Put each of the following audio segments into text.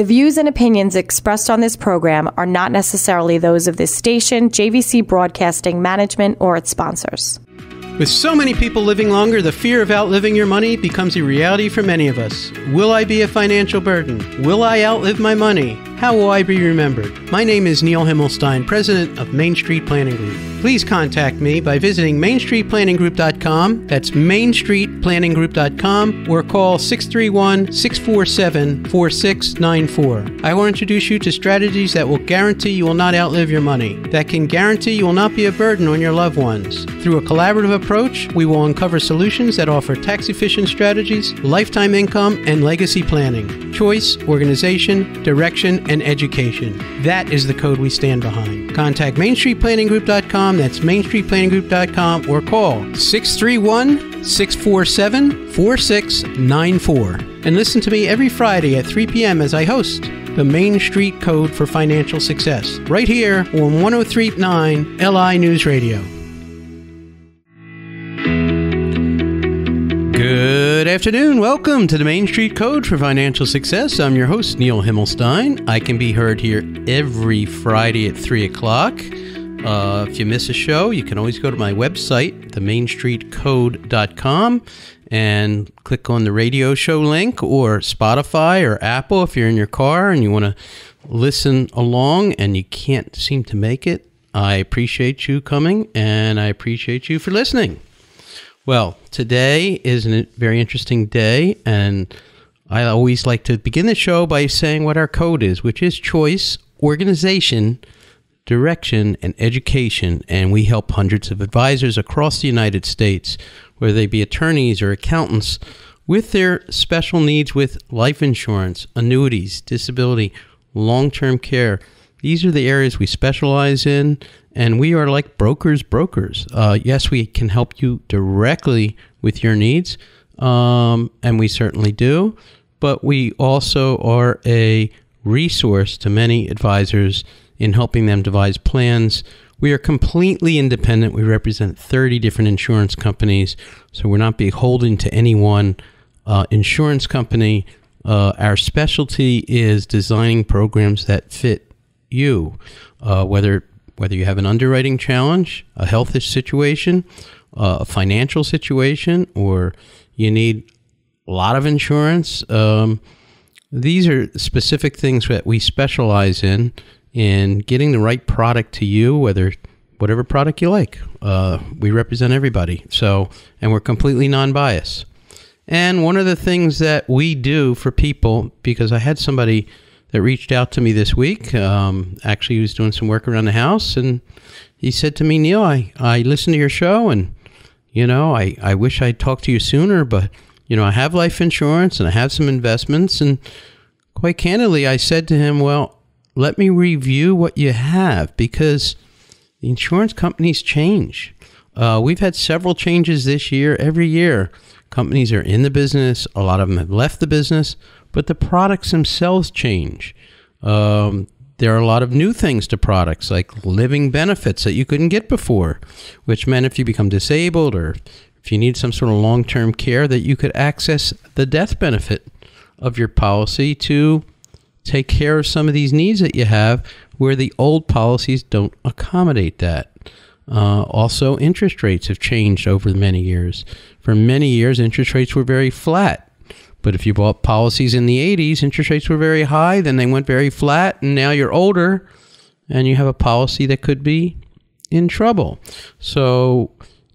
The views and opinions expressed on this program are not necessarily those of this station, JVC Broadcasting Management, or its sponsors. With so many people living longer, the fear of outliving your money becomes a reality for many of us. Will I be a financial burden? Will I outlive my money? How will I be remembered? My name is Neil Himmelstein, president of Main Street Planning Group. Please contact me by visiting mainstreetplanninggroup.com. That's mainstreetplanninggroup.com or call 631 647 4694. I will introduce you to strategies that will guarantee you will not outlive your money, that can guarantee you will not be a burden on your loved ones. Through a collaborative approach, we will uncover solutions that offer tax efficient strategies, lifetime income, and legacy planning, choice, organization, direction, and education. That is the code we stand behind. Contact MainStreetPlanningGroup.com, that's MainStreetPlanningGroup.com, or call 631 647 4694. And listen to me every Friday at 3 p.m. as I host the Main Street Code for Financial Success, right here on 1039 LI News Radio. Good afternoon. Welcome to the Main Street Code for Financial Success. I'm your host, Neil Himmelstein. I can be heard here every Friday at 3 o'clock. Uh, if you miss a show, you can always go to my website, themainstreetcode.com, and click on the radio show link or Spotify or Apple if you're in your car and you want to listen along and you can't seem to make it. I appreciate you coming and I appreciate you for listening. Well, today is a very interesting day, and I always like to begin the show by saying what our code is, which is choice, organization, direction, and education. And we help hundreds of advisors across the United States, whether they be attorneys or accountants, with their special needs with life insurance, annuities, disability, long term care. These are the areas we specialize in, and we are like brokers, brokers. Uh, yes, we can help you directly with your needs, um, and we certainly do, but we also are a resource to many advisors in helping them devise plans. We are completely independent. We represent 30 different insurance companies, so we're not beholden to any one uh, insurance company. Uh, our specialty is designing programs that fit you, uh, whether whether you have an underwriting challenge, a health situation, a financial situation, or you need a lot of insurance. Um, these are specific things that we specialize in in getting the right product to you, whether whatever product you like. Uh, we represent everybody, so and we're completely non-biased. And one of the things that we do for people, because I had somebody that reached out to me this week. Um, actually, he was doing some work around the house, and he said to me, Neil, I, I listened to your show, and, you know, I, I wish I'd talked to you sooner, but, you know, I have life insurance and I have some investments. And quite candidly, I said to him, well, let me review what you have because the insurance companies change. Uh, we've had several changes this year. Every year, companies are in the business, a lot of them have left the business but the products themselves change. Um, there are a lot of new things to products like living benefits that you couldn't get before, which meant if you become disabled or if you need some sort of long term care, that you could access the death benefit of your policy to take care of some of these needs that you have where the old policies don't accommodate that. Uh, also, interest rates have changed over many years. For many years, interest rates were very flat. But if you bought policies in the 80s, interest rates were very high, then they went very flat, and now you're older and you have a policy that could be in trouble. So,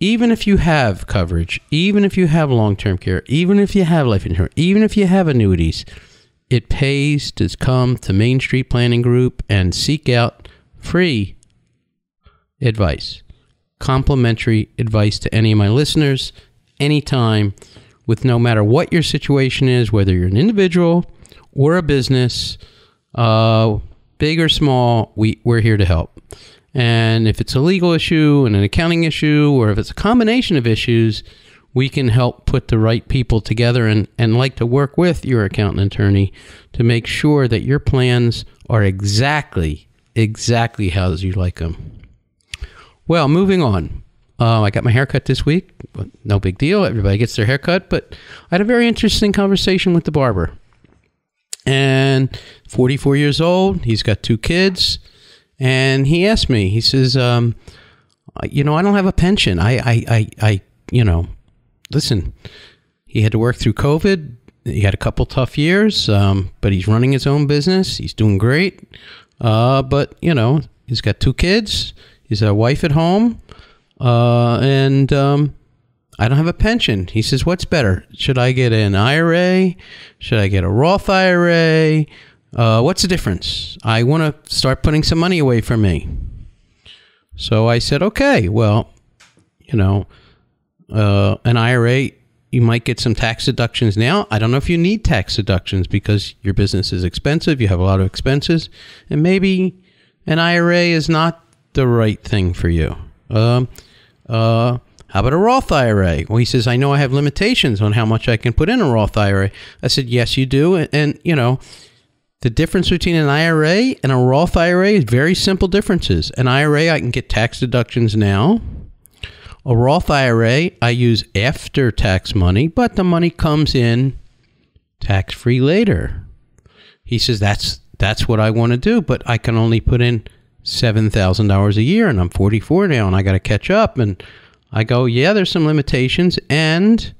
even if you have coverage, even if you have long term care, even if you have life insurance, even if you have annuities, it pays to come to Main Street Planning Group and seek out free advice, complimentary advice to any of my listeners anytime with no matter what your situation is, whether you're an individual or a business, uh, big or small, we, we're here to help. And if it's a legal issue and an accounting issue, or if it's a combination of issues, we can help put the right people together and, and like to work with your accountant attorney to make sure that your plans are exactly, exactly how you like them. Well, moving on. Uh, I got my haircut this week. No big deal. Everybody gets their haircut. But I had a very interesting conversation with the barber. and 44 years old. He's got two kids. And he asked me, he says, um, you know, I don't have a pension. I, I, I, I, you know, listen, he had to work through COVID. He had a couple tough years, um, but he's running his own business. He's doing great. Uh, but, you know, he's got two kids. He's a wife at home. Uh, and um, I don't have a pension. He says, What's better? Should I get an IRA? Should I get a Roth IRA? Uh, what's the difference? I want to start putting some money away for me. So I said, Okay, well, you know, uh, an IRA, you might get some tax deductions now. I don't know if you need tax deductions because your business is expensive, you have a lot of expenses, and maybe an IRA is not the right thing for you. Um, uh, how about a Roth IRA? Well, he says, I know I have limitations on how much I can put in a Roth IRA. I said, Yes, you do. And, and you know, the difference between an IRA and a Roth IRA is very simple differences. An IRA, I can get tax deductions now. A Roth IRA, I use after tax money, but the money comes in tax free later. He says, That's that's what I want to do, but I can only put in $7,000 a year and I'm 44 now and I got to catch up. And I go, yeah, there's some limitations and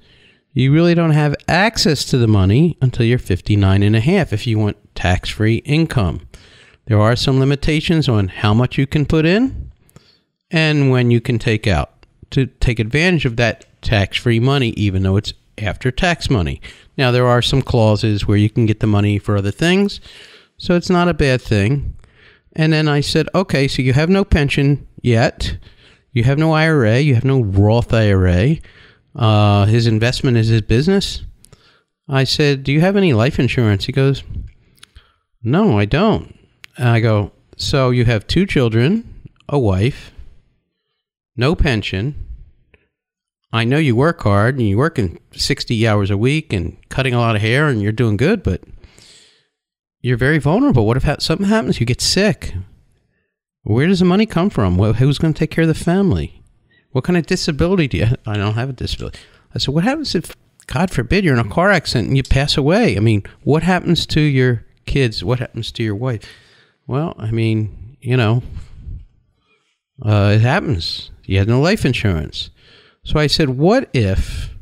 you really don't have access to the money until you're 59 and a half if you want tax free income. There are some limitations on how much you can put in and when you can take out to take advantage of that tax free money, even though it's after tax money. Now, there are some clauses where you can get the money for other things, so it's not a bad thing. And then I said, okay, so you have no pension yet. You have no IRA. You have no Roth IRA. Uh, his investment is his business. I said, do you have any life insurance? He goes, no, I don't. And I go, so you have two children, a wife, no pension. I know you work hard and you're working 60 hours a week and cutting a lot of hair and you're doing good, but you're very vulnerable. What if ha- something happens? You get sick. Where does the money come from? Well, who's going to take care of the family? What kind of disability do you have? I don't have a disability. I said, what happens if, God forbid, you're in a car accident and you pass away? I mean, what happens to your kids? What happens to your wife? Well, I mean, you know, uh, it happens. You had no life insurance. So I said, what if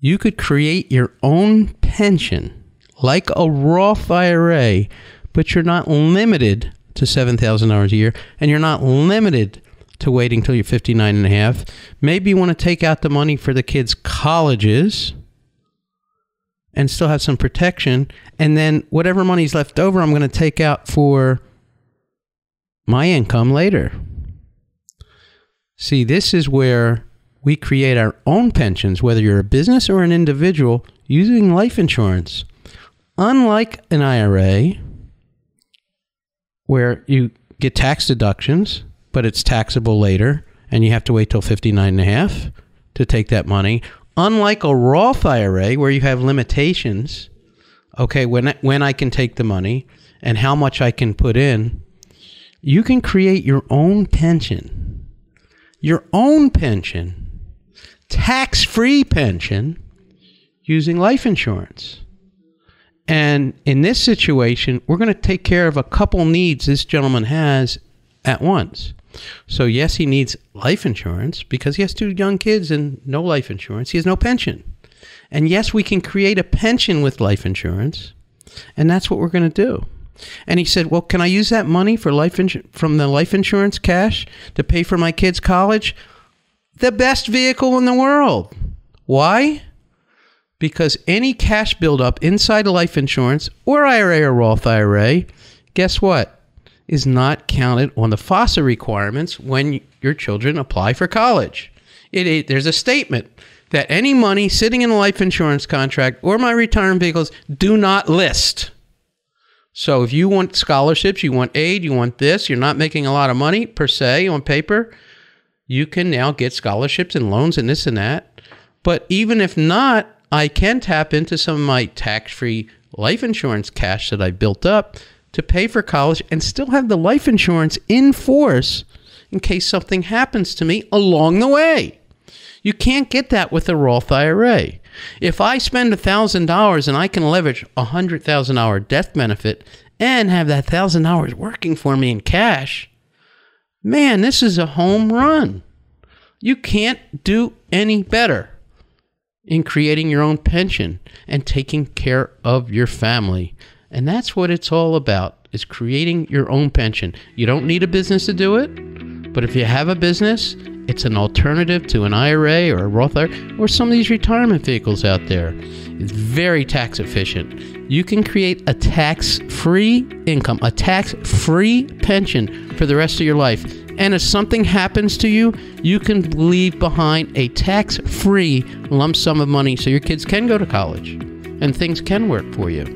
you could create your own pension? Like a Roth IRA, but you're not limited to $7,000 a year and you're not limited to waiting until you're 59 and a half. Maybe you want to take out the money for the kids' colleges and still have some protection. And then whatever money's left over, I'm going to take out for my income later. See, this is where we create our own pensions, whether you're a business or an individual, using life insurance. Unlike an IRA, where you get tax deductions, but it's taxable later, and you have to wait till 59 and a half to take that money. Unlike a Roth IRA, where you have limitations, okay, when I, when I can take the money and how much I can put in, you can create your own pension, your own pension, tax free pension using life insurance. And in this situation, we're going to take care of a couple needs this gentleman has at once. So, yes, he needs life insurance because he has two young kids and no life insurance. He has no pension. And yes, we can create a pension with life insurance. And that's what we're going to do. And he said, "Well, can I use that money for life from the life insurance cash to pay for my kids' college?" The best vehicle in the world. Why? Because any cash buildup inside a life insurance or IRA or Roth IRA, guess what? Is not counted on the FAFSA requirements when your children apply for college. It, it, there's a statement that any money sitting in a life insurance contract or my retirement vehicles do not list. So if you want scholarships, you want aid, you want this, you're not making a lot of money per se on paper, you can now get scholarships and loans and this and that. But even if not, I can tap into some of my tax free life insurance cash that I built up to pay for college and still have the life insurance in force in case something happens to me along the way. You can't get that with a Roth IRA. If I spend $1,000 and I can leverage a $100,000 death benefit and have that $1,000 working for me in cash, man, this is a home run. You can't do any better in creating your own pension and taking care of your family. And that's what it's all about is creating your own pension. You don't need a business to do it, but if you have a business, it's an alternative to an IRA or a Roth IRA or some of these retirement vehicles out there. It's very tax efficient. You can create a tax free income, a tax free pension for the rest of your life. And if something happens to you, you can leave behind a tax free lump sum of money so your kids can go to college and things can work for you.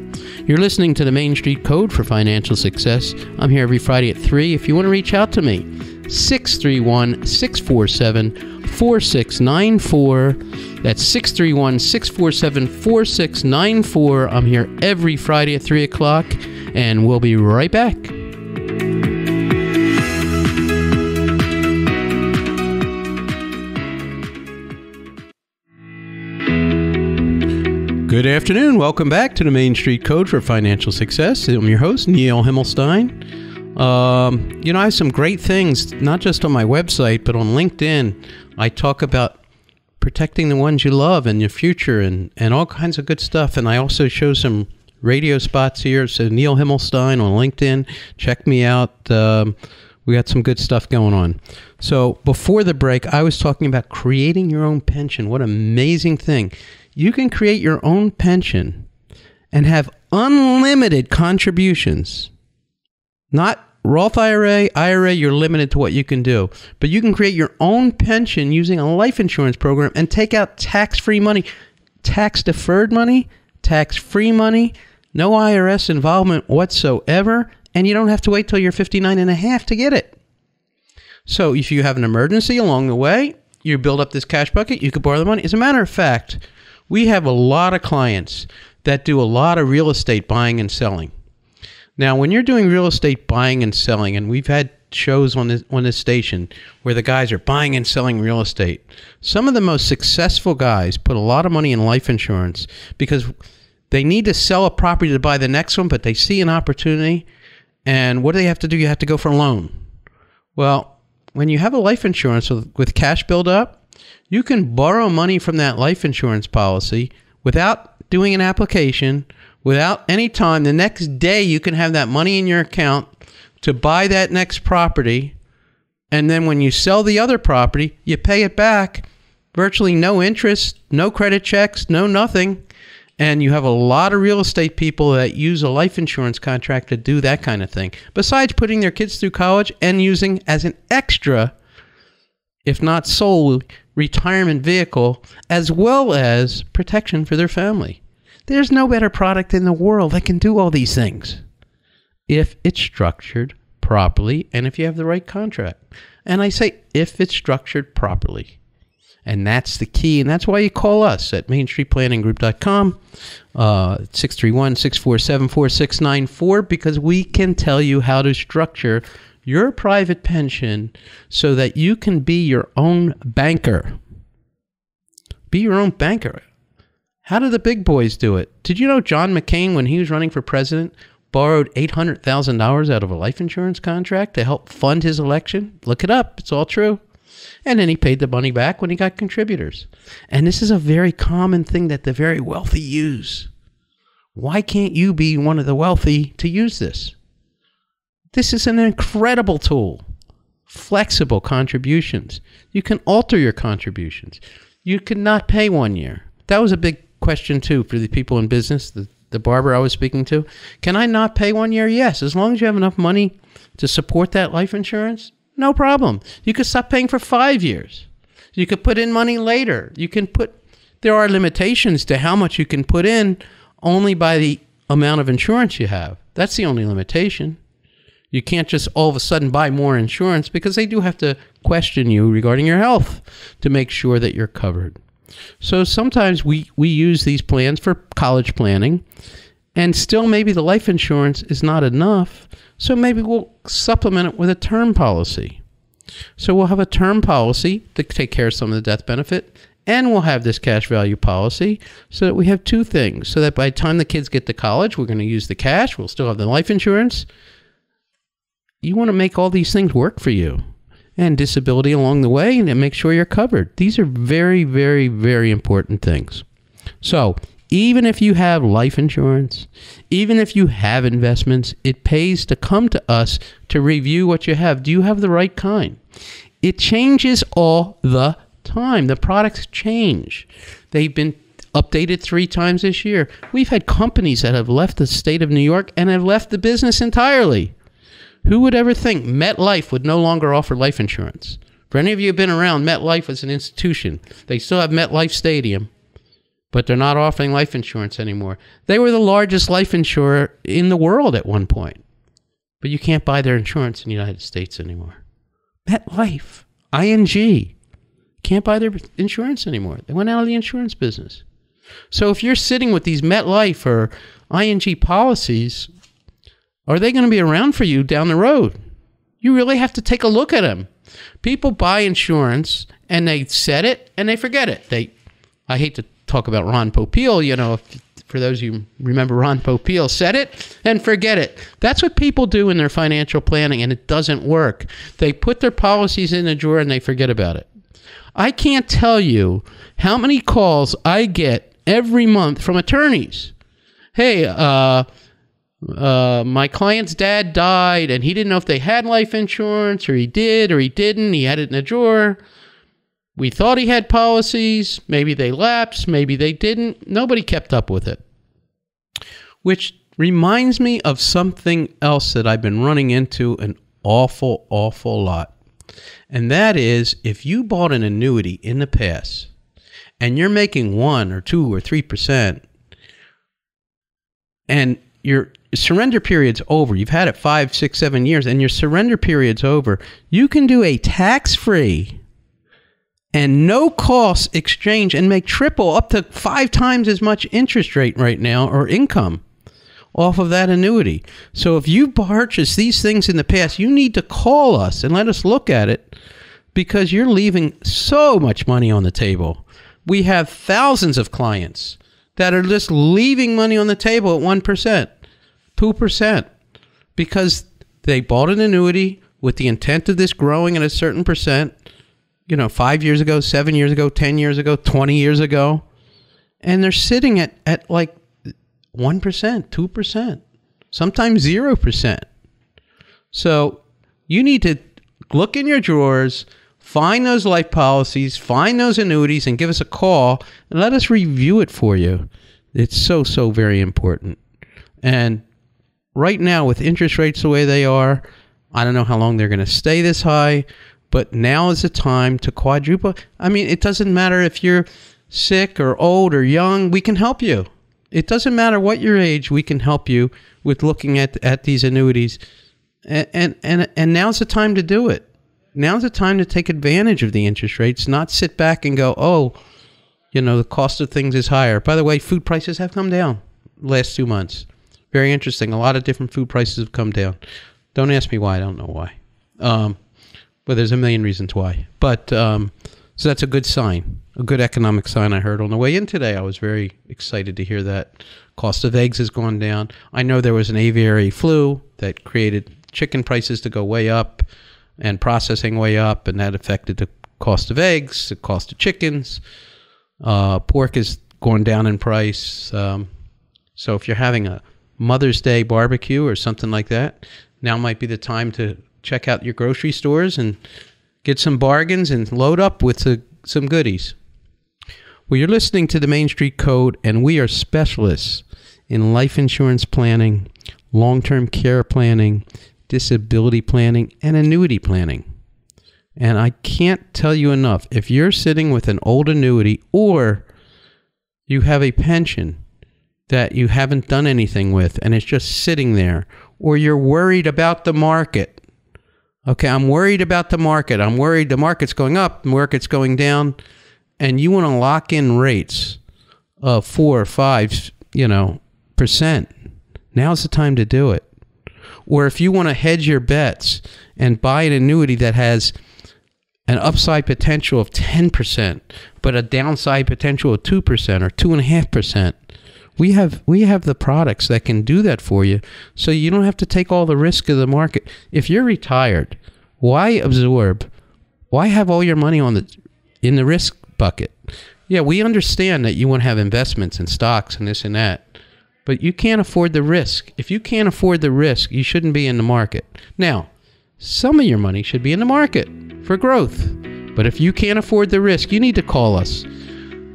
You're listening to the Main Street Code for Financial Success. I'm here every Friday at 3. If you want to reach out to me, 631 647 4694. That's 631 647 4694. I'm here every Friday at 3 o'clock, and we'll be right back. Good afternoon. Welcome back to the Main Street Code for Financial Success. I'm your host, Neil Himmelstein. Um, you know, I have some great things, not just on my website, but on LinkedIn. I talk about protecting the ones you love and your future and, and all kinds of good stuff. And I also show some radio spots here. So, Neil Himmelstein on LinkedIn. Check me out. Um, we got some good stuff going on. So, before the break, I was talking about creating your own pension. What an amazing thing you can create your own pension and have unlimited contributions. Not Roth IRA, IRA, you're limited to what you can do. But you can create your own pension using a life insurance program and take out tax free money, tax deferred money, tax free money, no IRS involvement whatsoever, and you don't have to wait till you're 59 and a half to get it. So if you have an emergency along the way, you build up this cash bucket, you could borrow the money. As a matter of fact, we have a lot of clients that do a lot of real estate buying and selling. Now, when you're doing real estate buying and selling, and we've had shows on this on this station where the guys are buying and selling real estate. Some of the most successful guys put a lot of money in life insurance because they need to sell a property to buy the next one, but they see an opportunity. And what do they have to do? You have to go for a loan. Well, when you have a life insurance with, with cash build up, you can borrow money from that life insurance policy without doing an application, without any time. The next day, you can have that money in your account to buy that next property. And then when you sell the other property, you pay it back. Virtually no interest, no credit checks, no nothing. And you have a lot of real estate people that use a life insurance contract to do that kind of thing. Besides putting their kids through college and using as an extra, if not sole retirement vehicle as well as protection for their family. There's no better product in the world that can do all these things if it's structured properly and if you have the right contract. And I say if it's structured properly. And that's the key. And that's why you call us at mainstreetplanninggroup.com, uh, 631 647 4694, because we can tell you how to structure your private pension so that you can be your own banker. Be your own banker. How do the big boys do it? Did you know John McCain, when he was running for president, borrowed $800,000 out of a life insurance contract to help fund his election? Look it up, it's all true. And then he paid the money back when he got contributors. And this is a very common thing that the very wealthy use. Why can't you be one of the wealthy to use this? This is an incredible tool. Flexible contributions. You can alter your contributions. You cannot pay one year. That was a big question, too, for the people in business, the, the barber I was speaking to. Can I not pay one year? Yes. As long as you have enough money to support that life insurance, no problem. You could stop paying for five years. You could put in money later. You can put, there are limitations to how much you can put in only by the amount of insurance you have. That's the only limitation. You can't just all of a sudden buy more insurance because they do have to question you regarding your health to make sure that you're covered. So sometimes we, we use these plans for college planning, and still maybe the life insurance is not enough. So maybe we'll supplement it with a term policy. So we'll have a term policy to take care of some of the death benefit and we'll have this cash value policy so that we have two things. So that by the time the kids get to college, we're going to use the cash, we'll still have the life insurance. You want to make all these things work for you and disability along the way and make sure you're covered. These are very, very, very important things. So, even if you have life insurance, even if you have investments, it pays to come to us to review what you have. Do you have the right kind? It changes all the time. The products change. They've been updated three times this year. We've had companies that have left the state of New York and have left the business entirely. Who would ever think MetLife would no longer offer life insurance? For any of you who've been around, MetLife was an institution. They still have MetLife Stadium, but they're not offering life insurance anymore. They were the largest life insurer in the world at one point, but you can't buy their insurance in the United States anymore. MetLife, ING, can't buy their insurance anymore. They went out of the insurance business. So if you're sitting with these MetLife or ING policies, are they going to be around for you down the road? You really have to take a look at them. People buy insurance and they set it and they forget it. They, I hate to talk about Ron Popeil, you know, if, for those you remember Ron Popeil, set it and forget it. That's what people do in their financial planning and it doesn't work. They put their policies in a drawer and they forget about it. I can't tell you how many calls I get every month from attorneys. Hey, uh, uh, my client's dad died and he didn't know if they had life insurance or he did or he didn't. He had it in a drawer. We thought he had policies. Maybe they lapsed. Maybe they didn't. Nobody kept up with it. Which reminds me of something else that I've been running into an awful, awful lot. And that is if you bought an annuity in the past and you're making one or two or three percent and your surrender period's over, you've had it five, six, seven years, and your surrender period's over, you can do a tax free and no cost exchange and make triple up to five times as much interest rate right now or income off of that annuity. So if you purchased these things in the past, you need to call us and let us look at it because you're leaving so much money on the table. We have thousands of clients that are just leaving money on the table at 1%, 2%, because they bought an annuity with the intent of this growing at a certain percent, you know, five years ago, seven years ago, 10 years ago, 20 years ago. And they're sitting at, at like 1%, 2%, sometimes 0%. So you need to look in your drawers, find those life policies, find those annuities, and give us a call and let us review it for you. It's so, so very important. And right now, with interest rates the way they are, I don't know how long they're going to stay this high, but now is the time to quadruple. I mean, it doesn't matter if you're sick or old or young, we can help you. It doesn't matter what your age, we can help you with looking at, at these annuities. And, and, and, and now's the time to do it. Now's the time to take advantage of the interest rates, not sit back and go, oh, you know, the cost of things is higher. By the way, food prices have come down last two months. Very interesting. A lot of different food prices have come down. Don't ask me why. I don't know why. Um, but there's a million reasons why. But um, so that's a good sign a good economic sign I heard on the way in today. I was very excited to hear that cost of eggs has gone down. I know there was an aviary flu that created chicken prices to go way up and processing way up, and that affected the cost of eggs, the cost of chickens. Uh, pork is going down in price. Um, so if you're having a Mother's Day barbecue or something like that, now might be the time to check out your grocery stores and get some bargains and load up with some goodies. Well, you're listening to the Main Street Code, and we are specialists in life insurance planning, long term care planning, disability planning, and annuity planning. And I can't tell you enough if you're sitting with an old annuity or you have a pension that you haven't done anything with and it's just sitting there, or you're worried about the market. Okay, I'm worried about the market. I'm worried the market's going up, the market's going down and you want to lock in rates of four or five, you know, percent, now's the time to do it. Or if you want to hedge your bets and buy an annuity that has an upside potential of 10%, but a downside potential of 2% or 2.5%. We have we have the products that can do that for you so you don't have to take all the risk of the market. If you're retired, why absorb? Why have all your money on the in the risk bucket? Yeah, we understand that you want to have investments in stocks and this and that, but you can't afford the risk. If you can't afford the risk, you shouldn't be in the market. Now, some of your money should be in the market for growth. But if you can't afford the risk, you need to call us.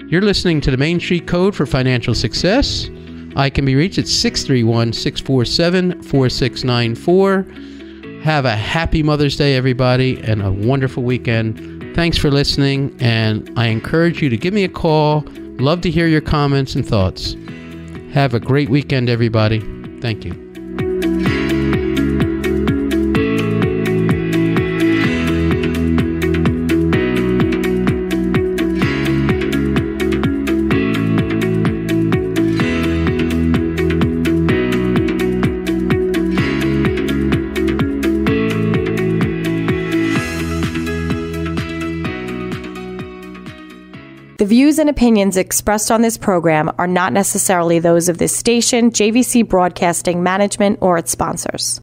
You're listening to the Main Street Code for Financial Success. I can be reached at 631 647 4694. Have a happy Mother's Day, everybody, and a wonderful weekend. Thanks for listening, and I encourage you to give me a call. Love to hear your comments and thoughts. Have a great weekend, everybody. Thank you. And opinions expressed on this program are not necessarily those of this station, JVC Broadcasting Management, or its sponsors.